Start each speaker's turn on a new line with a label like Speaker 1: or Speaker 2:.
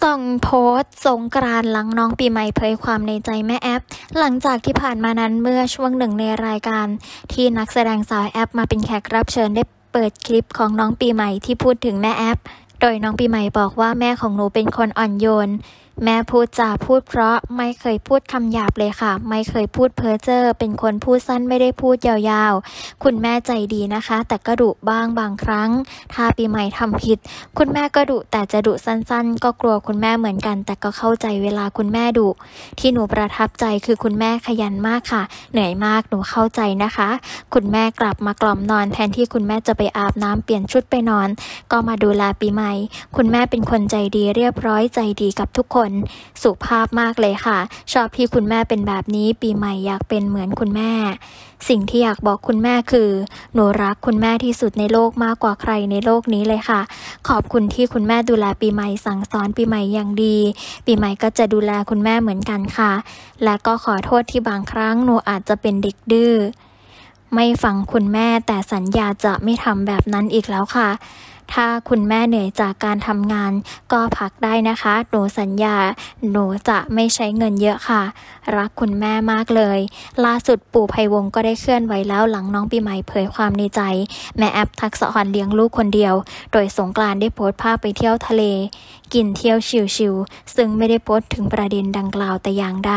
Speaker 1: ส่งโพสต์สงกรานหลังน้องปีใหม่เผยความในใจแม่แอป หลังจากที่ผ่านมานั้นเมื่อช่วงหนึ่งในรายการ ที่นักแสดงสาวแอปมาเป็นแขกรับเชิญได้เปิดคลิปของน้องปีใหม่ที่พูดถึงแม่แอป โดยน้องปีใหม่บอกว่าแม่ของหนูเป็นคนอ่อนโยน แม่พูดจาพูดเพราะไม่เคยพูดคำหยาบเลยค่ะ ไม่เคยพูดเพ้อเจ้อเป็นคนพูดสั้นไม่ได้พูดยาวๆ คุณแม่ใจดีนะคะ แต่ก็ดุบ้างบางครั้ง ถ้าปีใหม่ทำผิด คุณแม่ก็ดุแต่จะดุสั้นๆ ก็กลัวคุณแม่เหมือนกัน แต่ก็เข้าใจเวลาคุณแม่ดุที่หนูประทับใจคือคุณแม่ขยันมากค่ะ เหนื่อยมากหนูเข้าใจนะคะ คุณแม่กลับมากล่อมนอน แทนที่คุณแม่จะไปอาบน้ำเปลี่ยนชุดไปนอน ก็มาดูแลปีใหม่ คุณแม่เป็นคนใจดีเรียบร้อยใจดีกับทุกคนสุภาพมากเลยค่ะ ชอบที่คุณแม่เป็นแบบนี้ ปีใหม่อยากเป็นเหมือนคุณแม่ สิ่งที่อยากบอกคุณแม่คือ หนูรักคุณแม่ที่สุดในโลกมากกว่าใครในโลกนี้เลยค่ะ ขอบคุณที่คุณแม่ดูแลปีใหม่สั่งสอนปีใหม่อย่างดี ปีใหม่ก็จะดูแลคุณแม่เหมือนกันค่ะ และก็ขอโทษที่บางครั้งหนูอาจจะเป็นเด็กดื้อไม่ฟังคุณแม่แต่สัญญาจะไม่ทำแบบนั้นอีกแล้วค่ะ ถ้าคุณแม่เหนื่อยจากการทำงาน ก็พักได้นะคะ หนูสัญญา หนูจะไม่ใช้เงินเยอะค่ะ รักคุณแม่มากเลย ล่าสุดปู่ไพวงก็ได้เคลื่อนไหวแล้วหลังน้องปีใหม่เผยความในใจ แม่แอปทักษะอ่อนเลี้ยงลูกคนเดียว โดยสงกรานได้โพสต์ภาพไปเที่ยวทะเล กินเที่ยวชิวๆซึ่งไม่ได้โพสต์ถึงประเด็นดังกล่าวแต่อย่างใด